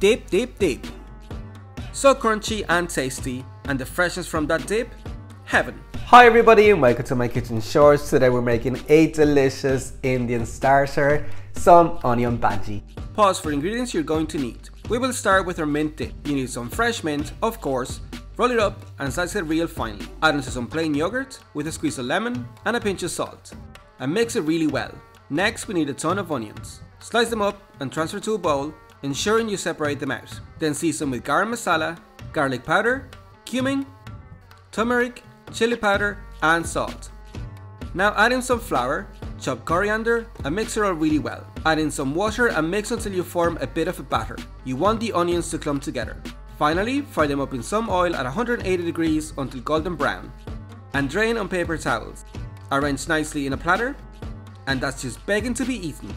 dip, dip, dip. So crunchy and tasty, and the freshness from that dip, heaven. Hi everybody and welcome to my kitchen shorts. Today we're making a delicious Indian starter, some onion bhaji. Pause for ingredients you're going to need. We will start with our mint dip. You need some fresh mint, of course, roll it up and slice it real finely. Add into some plain yogurt with a squeeze of lemon and a pinch of salt. And mix it really well. Next we need a ton of onions. Slice them up and transfer to a bowl, ensuring you separate them out. Then season with garam masala, garlic powder, cumin, turmeric, chili powder and salt. Now add in some flour, chop coriander and mix it all really well. Add in some water and mix until you form a bit of a batter. You want the onions to clump together. Finally, fry them up in some oil at 180 degrees until golden brown. And drain on paper towels. Arrange nicely in a platter and that's just begging to be eaten.